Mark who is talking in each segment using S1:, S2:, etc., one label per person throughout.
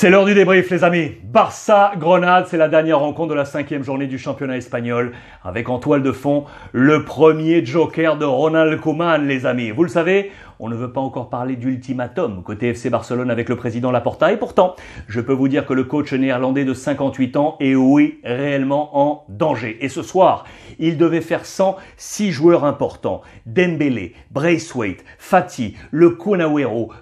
S1: C'est l'heure du débrief, les amis. Barça-Grenade, c'est la dernière rencontre de la cinquième journée du championnat espagnol, avec en toile de fond le premier joker de Ronald Koeman, les amis. Vous le savez, on ne veut pas encore parler d'ultimatum côté FC Barcelone avec le président Laporta, et pourtant, je peux vous dire que le coach néerlandais de 58 ans est, oui, réellement en danger. Et ce soir, il devait faire sans six joueurs importants. Dembélé, Braithwaite, Fati, Le Kun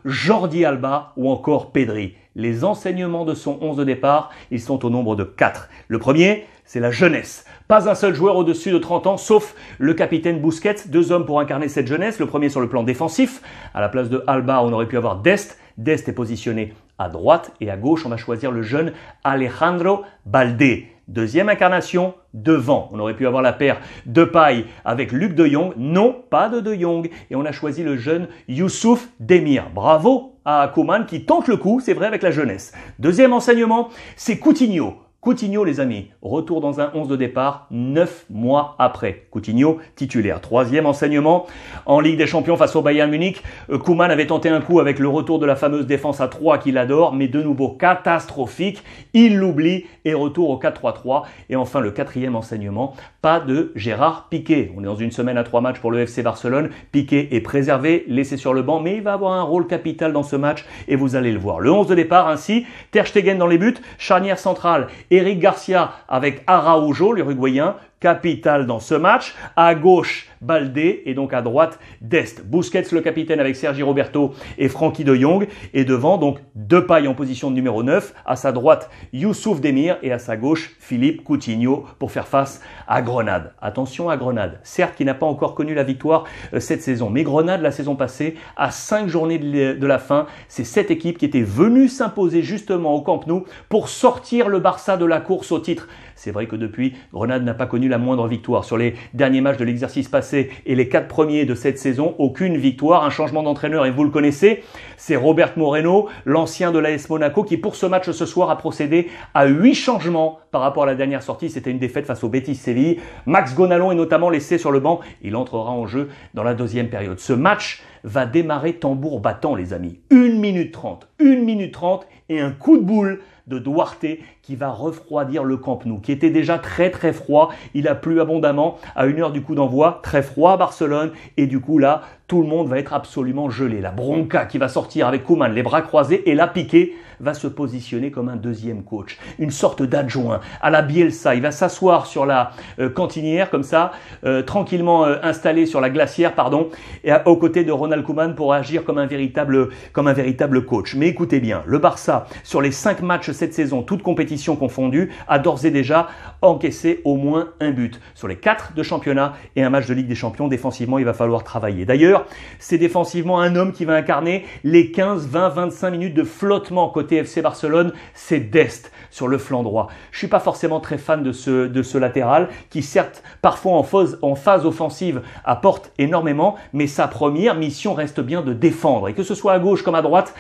S1: Jordi Alba ou encore Pedri les enseignements de son 11 de départ, ils sont au nombre de 4. Le premier, c'est la jeunesse. Pas un seul joueur au-dessus de 30 ans, sauf le capitaine Busquets, deux hommes pour incarner cette jeunesse. Le premier sur le plan défensif, à la place de Alba, on aurait pu avoir Dest. Dest est positionné à droite et à gauche, on va choisir le jeune Alejandro Balde. Deuxième incarnation, devant. On aurait pu avoir la paire de paille avec Luc de Jong. Non, pas de de Jong. Et on a choisi le jeune Youssouf Demir. Bravo à Koman qui tente le coup, c'est vrai, avec la jeunesse. Deuxième enseignement, c'est Coutinho. Coutinho, les amis, retour dans un 11 de départ, 9 mois après. Coutinho, titulaire. Troisième enseignement, en Ligue des Champions face au Bayern Munich, euh, Kuman avait tenté un coup avec le retour de la fameuse défense à 3 qu'il adore, mais de nouveau catastrophique. Il l'oublie et retour au 4-3-3. Et enfin, le quatrième enseignement, pas de Gérard Piqué. On est dans une semaine à trois matchs pour le FC Barcelone. Piqué est préservé, laissé sur le banc, mais il va avoir un rôle capital dans ce match et vous allez le voir. Le 11 de départ ainsi, Ter Stegen dans les buts, charnière centrale Eric Garcia avec Araujo, l'Uruguayen, capital dans ce match. À gauche, Baldé et donc à droite, Dest. Busquets, le capitaine avec Sergi Roberto et Frankie de Jong. Et devant, donc, pailles en position de numéro 9. À sa droite, Youssouf Demir et à sa gauche, Philippe Coutinho pour faire face à Grenade. Attention à Grenade. Certes, qui n'a pas encore connu la victoire euh, cette saison. Mais Grenade, la saison passée, à 5 journées de la fin, c'est cette équipe qui était venue s'imposer justement au Camp Nou pour sortir le Barça de la course au titre. C'est vrai que depuis, Grenade n'a pas connu la moindre victoire. Sur les derniers matchs de l'exercice passé et les quatre premiers de cette saison, aucune victoire. Un changement d'entraîneur et vous le connaissez, c'est Robert Moreno, l'ancien de l'AS Monaco, qui pour ce match ce soir a procédé à huit changements par rapport à la dernière sortie. C'était une défaite face au Betis Séville. Max Gonalon est notamment laissé sur le banc. Il entrera en jeu dans la deuxième période. Ce match va démarrer tambour battant, les amis. Une minute trente. Une minute trente et un coup de boule de Duarte qui va refroidir le Camp Nou, qui était déjà très très froid. Il a plu abondamment à une heure du coup d'envoi, très froid à Barcelone, et du coup là, tout le monde va être absolument gelé. La Bronca qui va sortir avec Kuman, les bras croisés, et la Piqué va se positionner comme un deuxième coach, une sorte d'adjoint à la Bielsa. Il va s'asseoir sur la euh, cantinière comme ça, euh, tranquillement euh, installé sur la glacière, pardon, et aux côtés de Ronald Koeman pour agir comme un véritable, comme un véritable coach. Mais écoutez bien, le Barça sur les cinq matchs cette saison, toutes compétitions confondues, a d'ores et déjà encaissé au moins un but sur les quatre de championnat et un match de Ligue des Champions. Défensivement, il va falloir travailler. D'ailleurs c'est défensivement un homme qui va incarner les 15, 20, 25 minutes de flottement côté FC Barcelone, c'est Dest sur le flanc droit. Je suis pas forcément très fan de ce, latéral qui certes parfois en phase offensive apporte énormément, mais sa première mission reste bien de défendre. Et que ce soit à gauche comme à droite,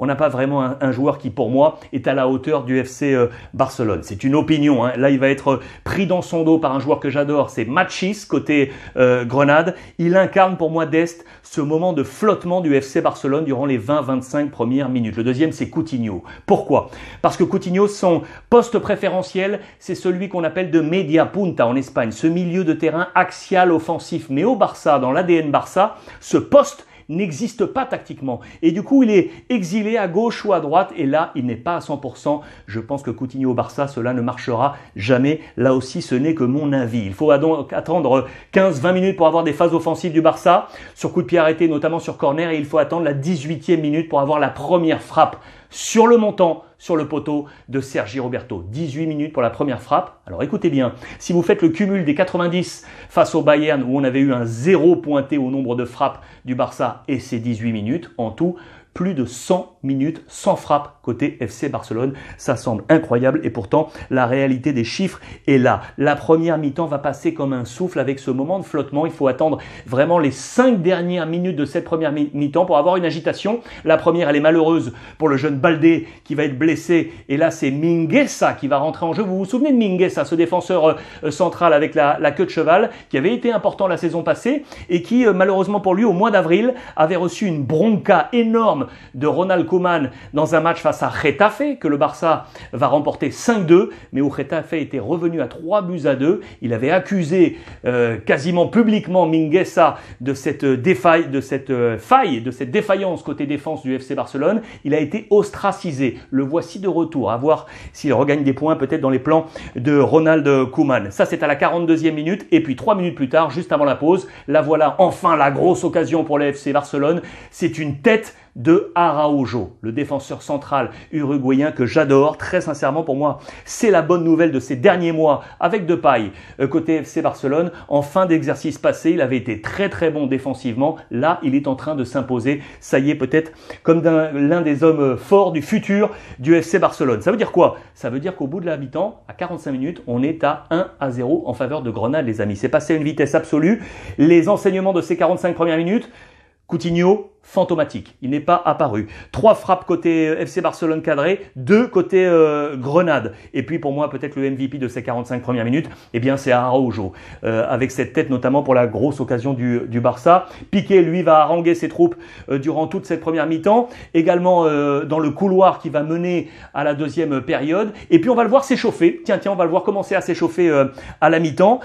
S1: on n'a pas vraiment un, joueur qui, pour moi, est à la hauteur du FC euh, Barcelone. C'est une opinion. Hein. Là, il va être pris dans son dos par un joueur que j'adore, c'est Machis, côté euh, Grenade. Il incarne pour moi d'Est ce moment de flottement du FC Barcelone durant les 20-25 premières minutes. Le deuxième, c'est Coutinho. Pourquoi? Parce que Coutinho, son poste préférentiel, c'est celui qu'on appelle de media punta en Espagne, ce milieu de terrain axial offensif. Mais au Barça, dans l'ADN Barça, ce poste n'existe pas tactiquement. Et du coup, il est exilé à gauche ou à droite. Et là, il n'est pas à 100%. Je pense que Coutinho au Barça, cela ne marchera jamais. Là aussi, ce n'est que mon avis. Il faut donc attendre 15-20 minutes pour avoir des phases offensives du Barça. Sur coup de pied arrêté, notamment sur corner. Et il faut attendre la 18e minute pour avoir la première frappe sur le montant, sur le poteau de Sergi Roberto. 18 minutes pour la première frappe. Alors écoutez bien, si vous faites le cumul des 90 face au Bayern où on avait eu un zéro pointé au nombre de frappes du Barça et ces 18 minutes, en tout, plus de 100 minutes sans frappe côté FC Barcelone. Ça semble incroyable et pourtant la réalité des chiffres est là. La première mi-temps va passer comme un souffle avec ce moment de flottement. Il faut attendre vraiment les 5 dernières minutes de cette première mi-temps pour avoir une agitation. La première, elle est malheureuse pour le jeune Baldé qui va être blessé et là c'est Minguesa qui va rentrer en jeu. Vous vous souvenez de Minguesa, ce défenseur euh, central avec la, queue de cheval qui avait été important la saison passée et qui euh, malheureusement pour lui au mois d'avril avait reçu une bronca énorme de Ronald Koeman dans un match face à Getafe que le Barça va remporter 5-2, mais où Getafe était revenu à 3 buts à 2. Il avait accusé euh, quasiment publiquement Minguesa de cette défaille, de cette euh, faille, de cette défaillance côté défense du FC Barcelone. Il a été ostracisé. Le voici de retour. À voir s'il regagne des points peut-être dans les plans de Ronald Koeman. Ça c'est à la 42e minute et puis 3 minutes plus tard, juste avant la pause, la voilà enfin la grosse occasion pour le FC Barcelone. C'est une tête de Araujo, le défenseur central uruguayen que j'adore. Très sincèrement, pour moi, c'est la bonne nouvelle de ces derniers mois avec Depay euh, côté FC Barcelone. En fin d'exercice passé, il avait été très très bon défensivement. Là, il est en train de s'imposer. Ça y est, peut-être comme l'un des hommes euh, forts du futur du FC Barcelone. Ça veut dire quoi? Ça veut dire qu'au bout de la mi-temps, à 45 minutes, on est à 1 à 0 en faveur de Grenade, les amis. C'est passé à une vitesse absolue. Les enseignements de ces 45 premières minutes, Coutinho, fantomatique. Il n'est pas apparu. Trois frappes côté euh, FC Barcelone cadré, deux côté euh, Grenade. Et puis pour moi, peut-être le MVP de ces 45 premières minutes, eh bien c'est Araujo. Euh, avec cette tête notamment pour la grosse occasion du, du Barça. Piqué, lui, va haranguer ses troupes durant toute cette première mi-temps. Également dans le couloir qui va mener à la deuxième période. Et puis on va le voir s'échauffer. Tiens, tiens, on va le voir commencer à s'échauffer à la mi-temps.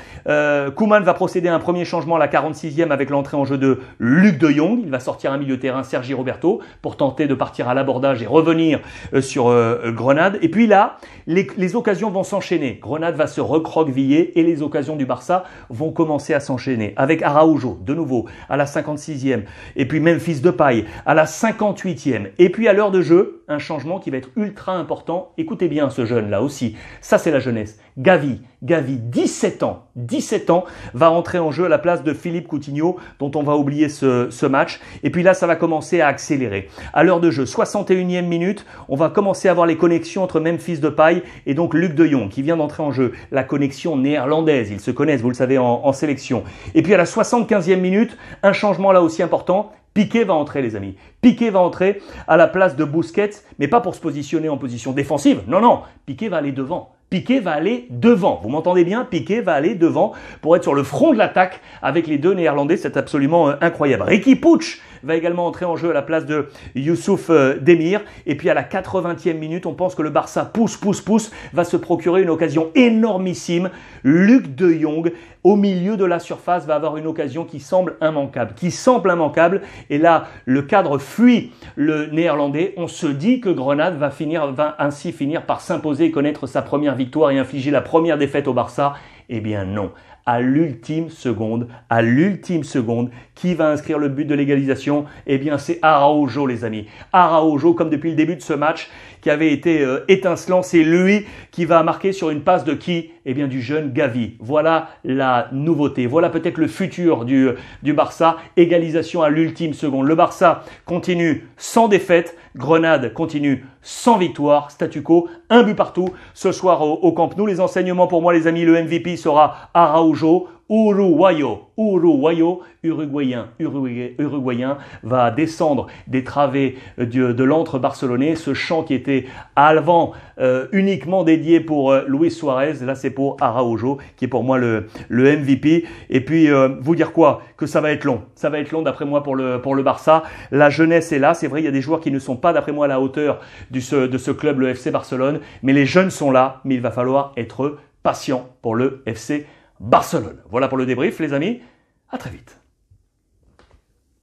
S1: Kouman va procéder à un premier changement à la 46e avec l'entrée en jeu de Luc de Jong. Il va sortir un milieu terrain Sergi Roberto pour tenter de partir à l'abordage et revenir euh, sur euh, Grenade. Et puis là, les, occasions vont s'enchaîner. Grenade va se recroqueviller et les occasions du Barça vont commencer à s'enchaîner. Avec Araujo, de nouveau, à la 56e. Et puis Memphis Depay, à la 58e. Et puis à l'heure de jeu, un changement qui va être ultra important. Écoutez bien ce jeune là aussi. Ça, c'est la jeunesse. Gavi, Gavi, 17 ans, 17 ans, va entrer en jeu à la place de Philippe Coutinho, dont on va oublier ce, ce match. Et puis là, ça va commencer à accélérer. À l'heure de jeu, 61e minute, on va commencer à voir les connexions entre Memphis Depay et donc Luc de Jong, qui vient d'entrer en jeu. La connexion néerlandaise, ils se connaissent, vous le savez, en, en sélection. Et puis à la 75e minute, un changement là aussi important, Piqué va entrer, les amis. Piqué va entrer à la place de Busquets, mais pas pour se positionner en position défensive. Non, non, Piqué va aller devant. Piqué va aller devant. Vous m'entendez bien? Piqué va aller devant pour être sur le front de l'attaque avec les deux Néerlandais. C'est absolument euh, incroyable. Ricky Puch va également entrer en jeu à la place de Youssouf euh, Demir. Et puis à la 80e minute, on pense que le Barça pousse, pousse, pousse, va se procurer une occasion énormissime. Luc de Jong, au milieu de la surface, va avoir une occasion qui semble immanquable, qui semble immanquable. Et là, le cadre fuit le néerlandais. On se dit que Grenade va finir, va ainsi finir par s'imposer et connaître sa première victoire et infliger la première défaite au Barça. Eh bien non. À l'ultime seconde, à l'ultime seconde, qui va inscrire le but de l'égalisation? Eh bien, c'est Araujo, les amis. Araujo, comme depuis le début de ce match, qui avait été euh, étincelant, c'est lui qui va marquer sur une passe de qui? Eh bien, du jeune Gavi. Voilà la nouveauté. Voilà peut-être le futur du, du Barça. Égalisation à l'ultime seconde. Le Barça continue sans défaite. Grenade continue sans victoire. Statu quo, un but partout. Ce soir au, au Camp Nou, les enseignements pour moi, les amis, le MVP sera Araujo. Uruguayo, Uruguayo, uruguayen, uruguayen, va descendre des travées de, de l'antre barcelonais. Ce chant qui était avant euh, uniquement dédié pour euh, Luis Suarez, là c'est pour Araujo, qui est pour moi le, MVP. Et puis euh, vous dire quoi? Que ça va être long. Ça va être long d'après moi pour le, pour le Barça. La jeunesse est là. C'est vrai, il y a des joueurs qui ne sont pas d'après moi à la hauteur du, de ce club, le FC Barcelone. Mais les jeunes sont là. Mais il va falloir être patient pour le FC Barcelone. Voilà pour le débrief, les amis. À très vite.